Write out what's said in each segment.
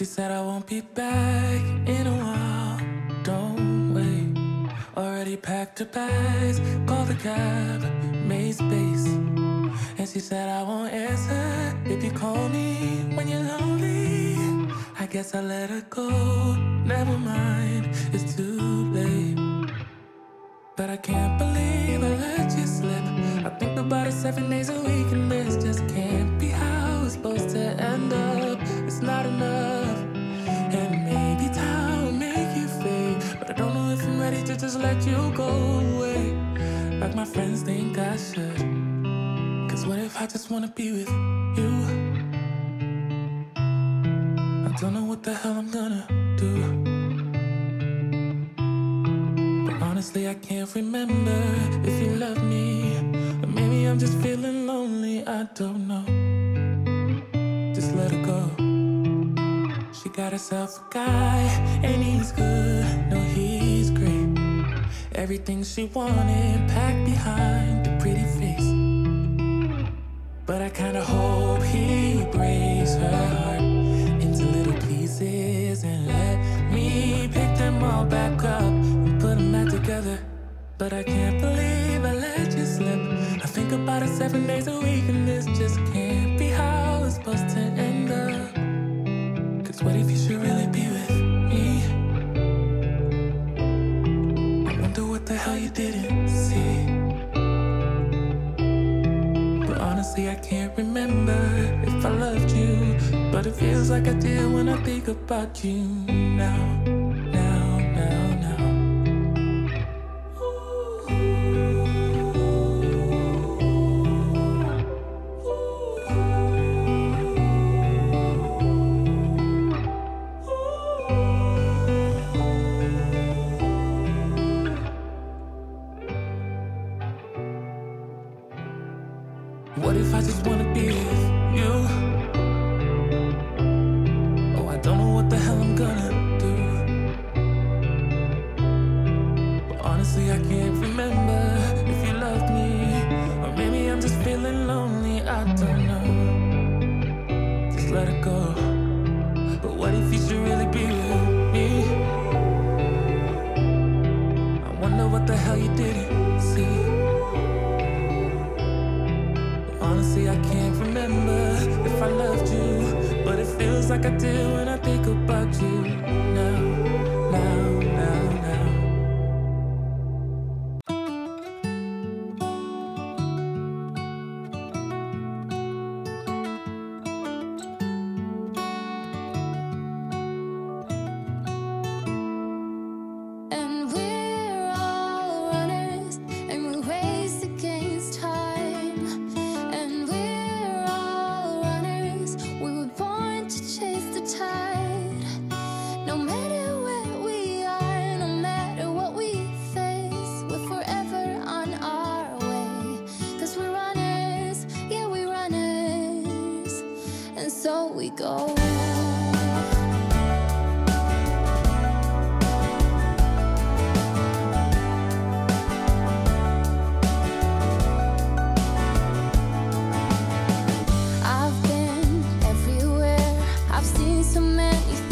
She said I won't be back in a while. Don't wait. Already packed her bags, called the cab, made space. And she said I won't answer if you call me when you're lonely. I guess I let her go. Never mind, it's too late. But I can't believe I let you slip. I think about it seven days a week, and this just can't be how it's supposed to end up. It's not enough. Ready to just let you go away. Like my friends think I should. Cause what if I just wanna be with you? I don't know what the hell I'm gonna do. But honestly, I can't remember if you love me. Or maybe I'm just feeling lonely, I don't know. Just let her go. She got herself a guy, and he's good. No, great. Everything she wanted packed behind the pretty face. But I kinda hope he breaks her heart into little pieces and let me pick them all back up and put them back together. But I can't believe I let you slip. I think about it seven days a week, and this just can't be how it's supposed to feels like I did when I think about you now. Now, like I do when I think about you now, I've seen so many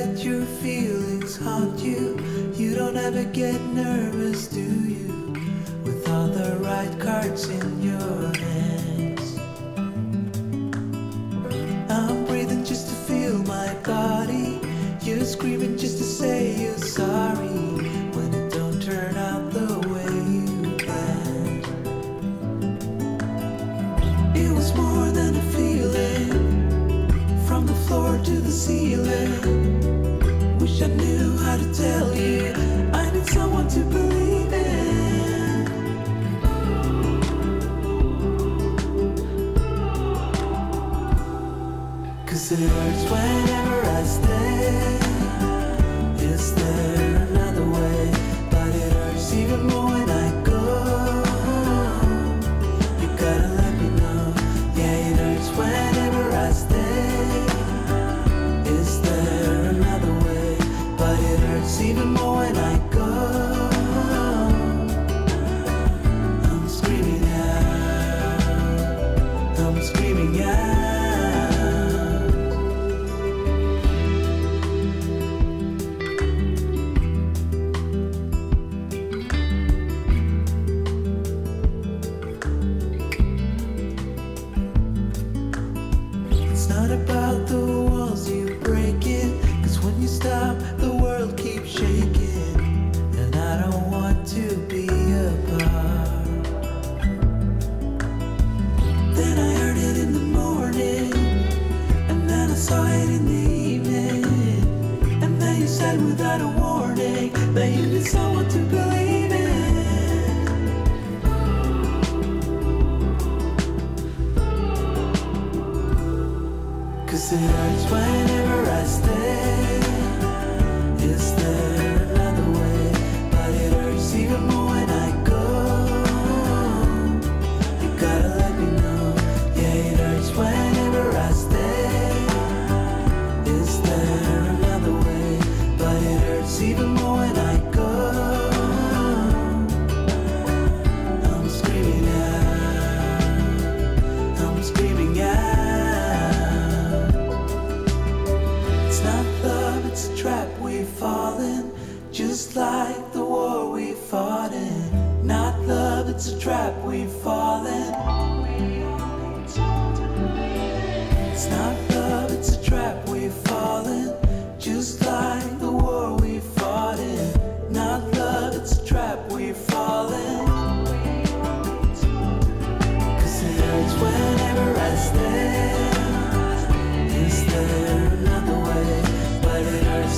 let your feelings haunt you. You don't ever get nervous, do you? With all the right cards in your hands. I'm breathing just to feel my body. You're screaming just to say you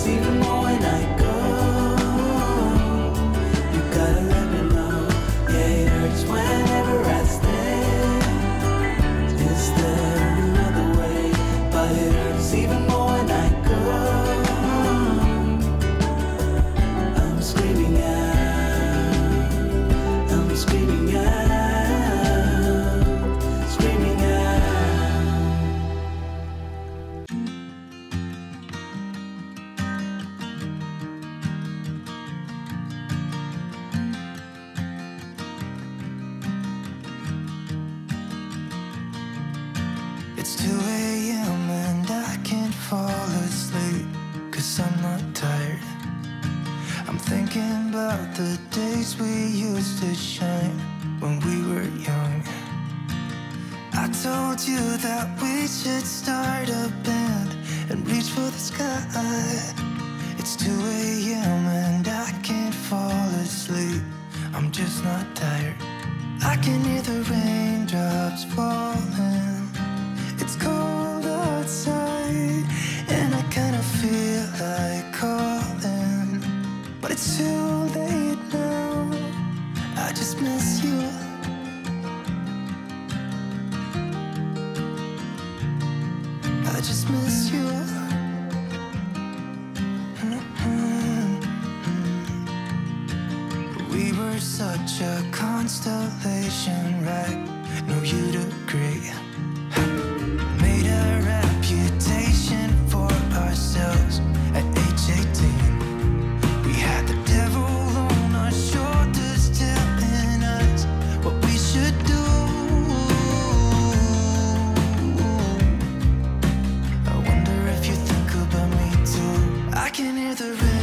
even more and I go. can hear the rain.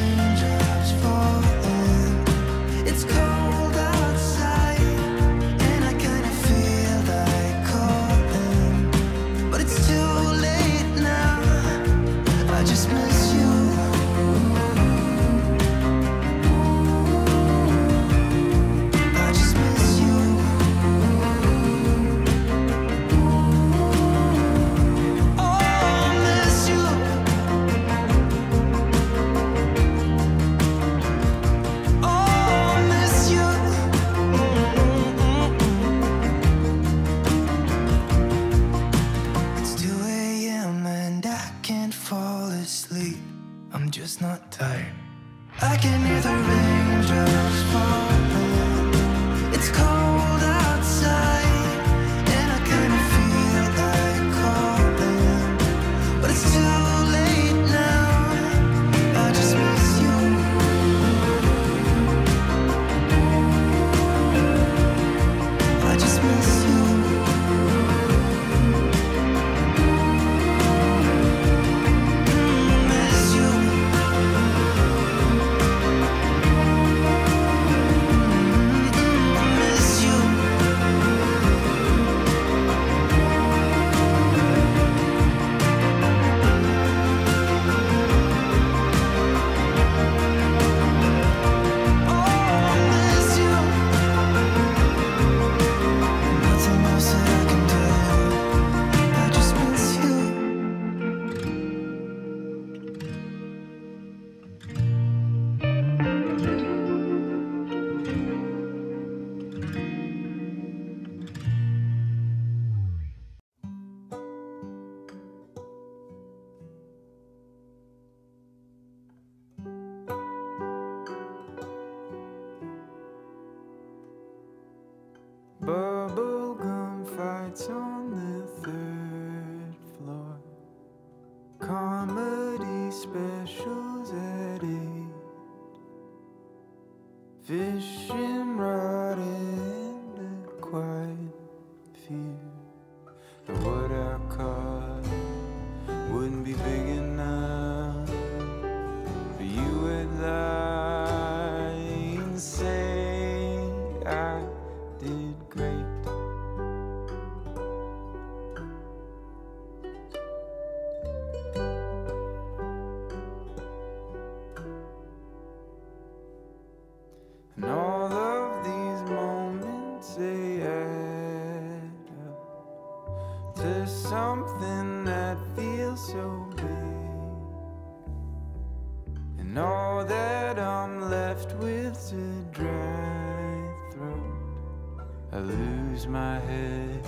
know all that I'm left with a dry throat. I lose my head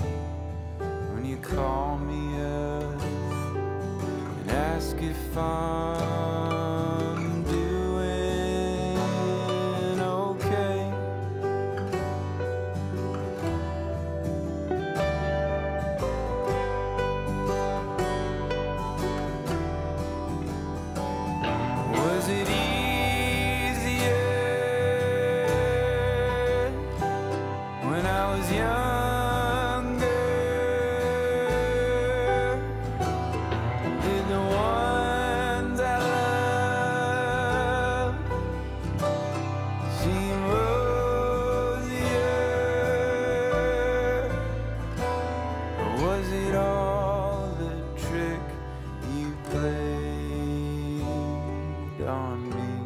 when you call me up and ask if I. on me.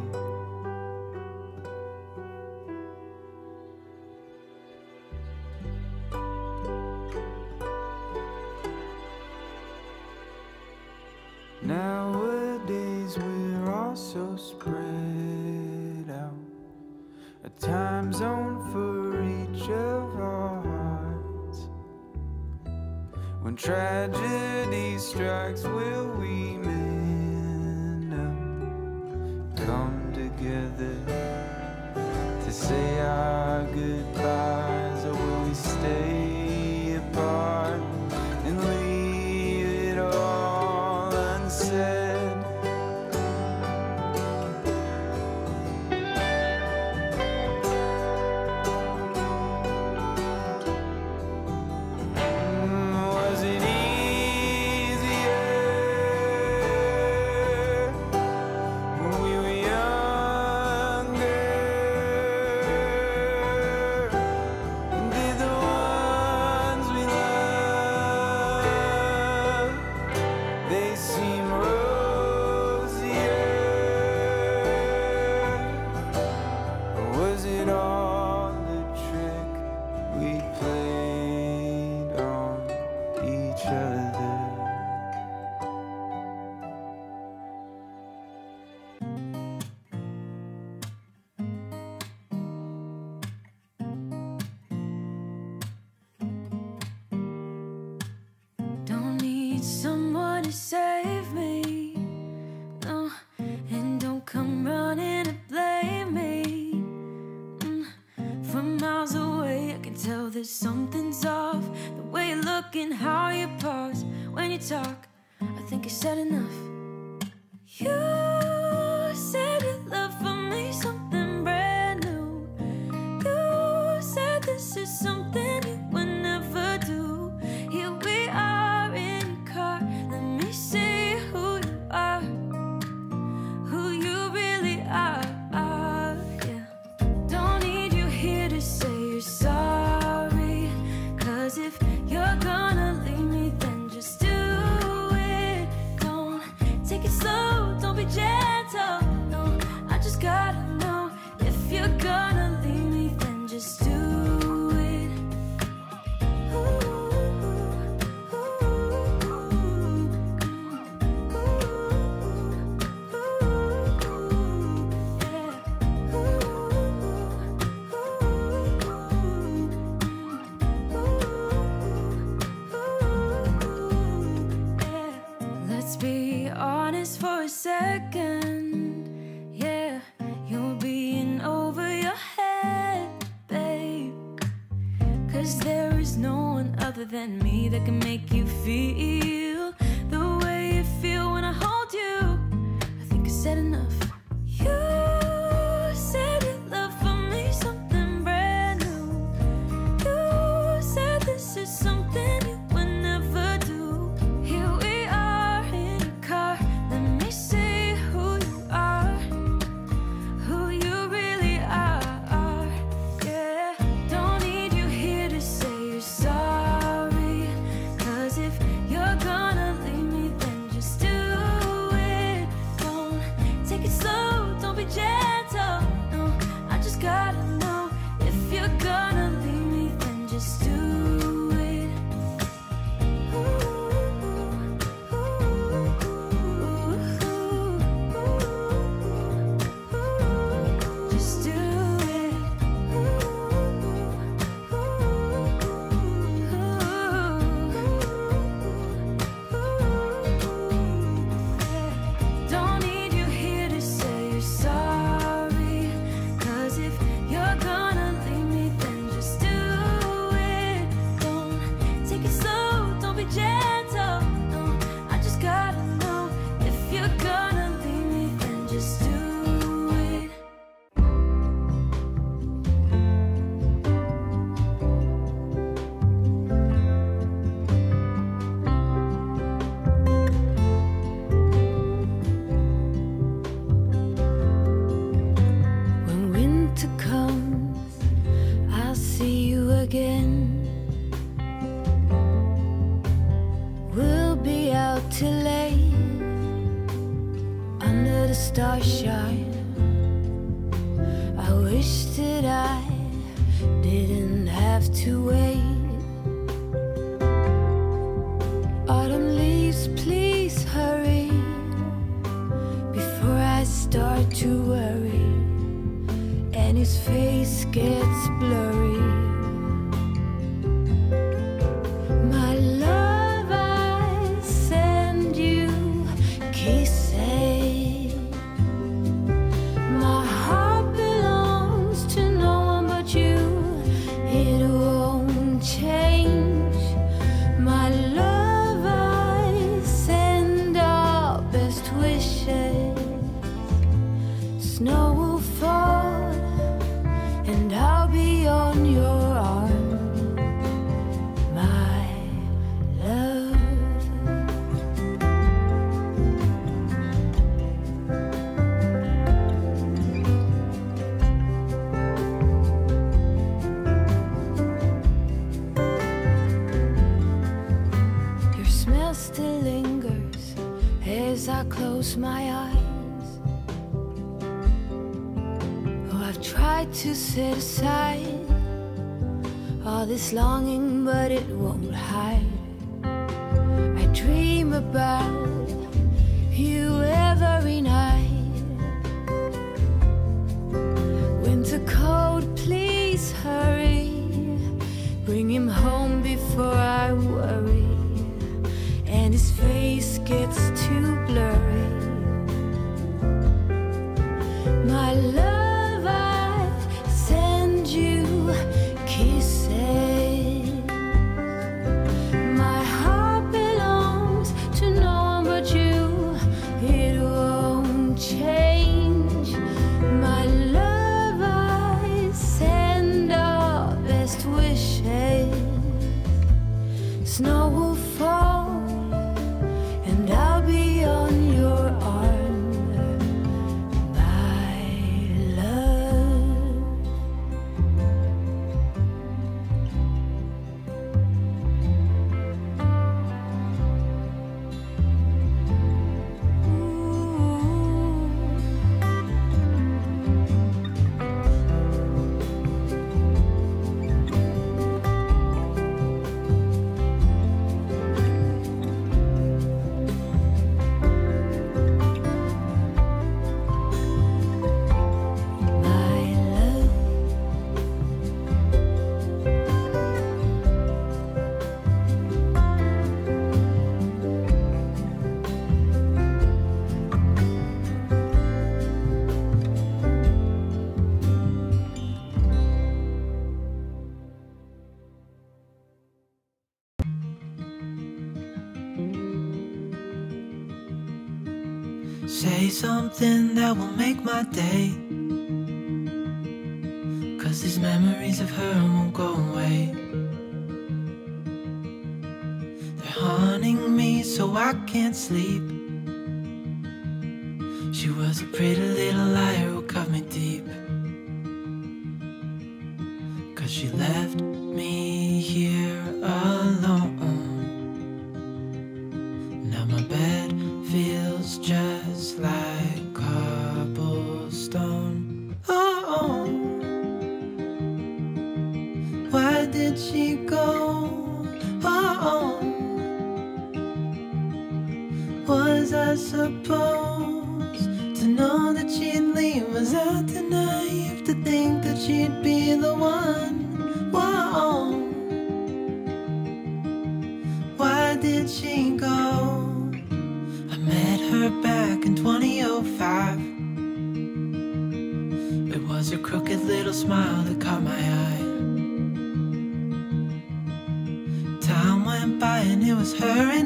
than me that can make you feel wish that I didn't have to wait. Autumn leaves, please hurry before I start to worry and his face gets blurry. my eyes. Oh, I've tried to set aside all this longing, but it won't hide. I dream about Say something that will make my day. Cause these memories of her won't go away. They're haunting me so I can't sleep. She was a pretty little liar who cut me deep. Cause she left me here alone. Was I too naive to think that she'd be the one? Whoa. Why did she go? I met her back in 2005. It was her crooked little smile that caught my eye. Time went by and it was her and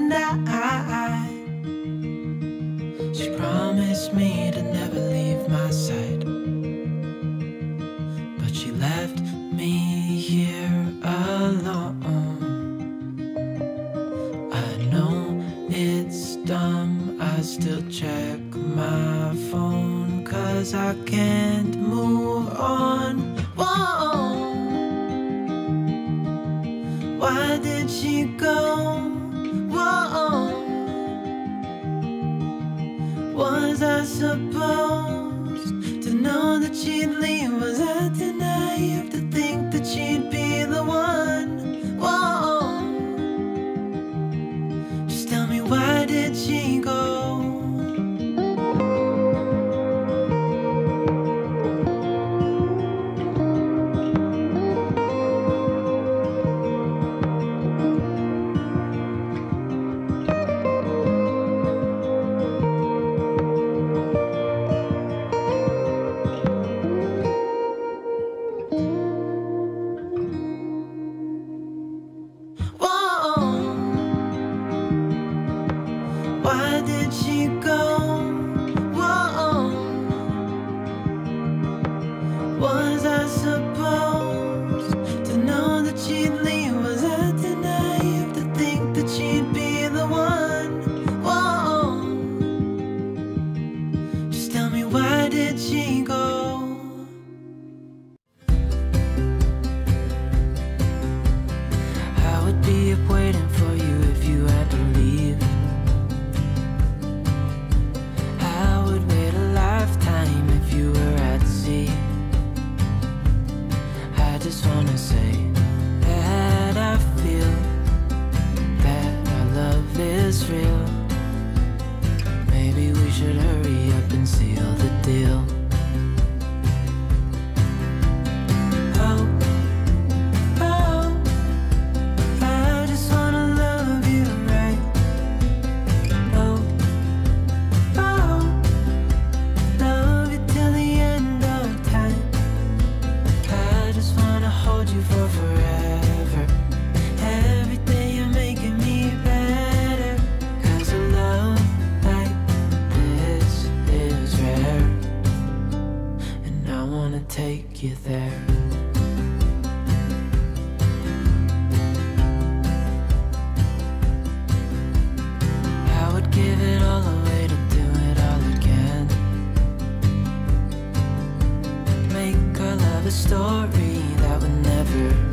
to know I wanna take you there. I would give it all away to do it all again. Make our love a story that would never